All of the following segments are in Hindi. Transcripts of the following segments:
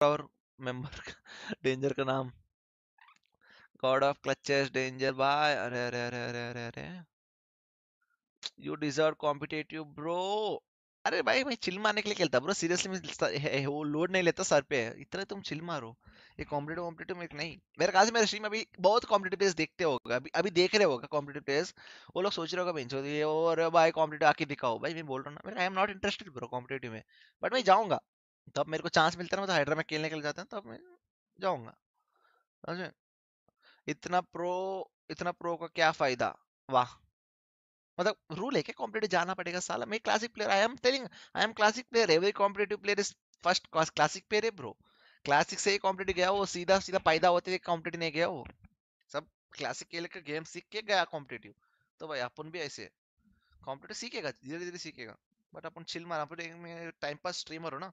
और मेंबर डेंजर का नाम। God of clutches danger bye अरे अरे अरे अरे अरे अरे। यू डिजर्व कॉम्पिटेटिव ब्रो अरे भाई, मैं चिल मारने के लिए खेलता ब्रो सीरियसली मैं वो लोड नहीं लेता सर पे। इतना तुम चिल मारो। ये कॉम्पिटेटिव कॉम्पिटेटिव में नहीं। मेरे ख्याल से मेरे स्ट्रीम अभी बहुत कॉम्पिटेटिव प्लेयर्स देखते होगा। अभी अभी देख रहे होगा कॉम्पिटेटिव प्लेयर्स वो लोग सोच रहे होगा बेंचो ये और भाई कॉम्पिटेटिव आके दिखाओ। भाई, मैं बोल रहा हूँ ना I am not interested bro competitive में। बट मैं जाऊँगा। तब मेरे को चांस मिलता ना तो हाइड्रा में खेलने के लिए जाता है तब मैं जाऊँगा, समझे? इतना प्रो इतना प्रो का क्या फ़ायदा? वाह! मतलब रूल है क्या? कॉम्पिटेटिव जाना पड़ेगा साला। मैं classic player I am telling I am classic player every competitive player is first classic player है ब्रो क्लासिक से ही कॉम्पिटेटिव गया वो, सीधा सीधा पैदा होते हुए कॉम्पिटेटिव नहीं गया वो। सब क्लासिक खेल के गेम सीख के गया कॉम्पिटेटिव तो भाई अपन भी ऐसे कॉम्पिटेटिव सीखेगा धीरे धीरे सीखेगा। बट अपन छिल मारा अपन टाइम पास स्ट्रीमर हो ना।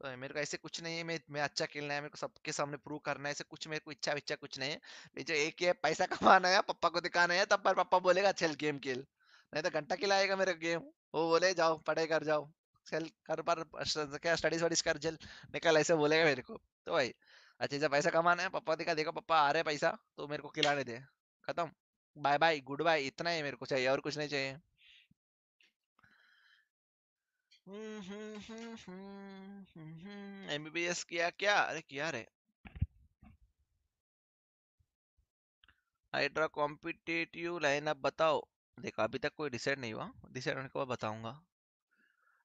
तो मेरे को ऐसे कुछ नहीं है, मैं मैं अच्छा खेलना है, मेरे को सबके सामने प्रूव करना है, ऐसे कुछ मेरे को इच्छा इच्छा कुछ नहीं है। जो एक ही पैसा कमाना है, पप्पा को दिखाना है, तब पर पापा बोलेगा, चल गेम खेल। नहीं तो घंटा खिलाएगा मेरे गेम वो बोले, जाओ, पढ़ाई कर, जाओ। चल, कर पर क्या स्टडीज़ वडीज कर जल निकल, ऐसे बोलेगा मेरे को। तो भाई अच्छा जब पैसा कमाना है पापा दिखा, देखो पापा आ रहे पैसा तो मेरे को खिलाने दे। खत्म। बाय बाय गुड बाय इतना ही मेरे को चाहिए, और कुछ नहीं चाहिए। एमबीबीएस किया क्या? अरे किया रे। हाइड्रा कॉम्पिटेटिव लाइनअप बताओ। देखो, अभी तक कोई डिसाइड नहीं हुआ। डिसाइड होने के बाद बताऊँगा।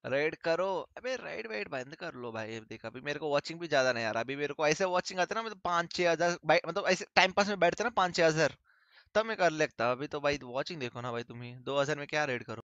राइड करो। अबे राइड वाइड बंद कर लो भाई। देखो, अभी मेरे को वाचिंग भी ज़्यादा नहीं आ रहा। अभी मेरे को ऐसे वाचिंग आते ना मतलब पाँच छह हज़ार मतलब ऐसे टाइम पास में बैठते ना पाँच छह हज़ार। तब मैं कर लेता। अभी तो भाई वाचिंग देखो ना भाई तुम्हें दो हज़ार में क्या रेड करो?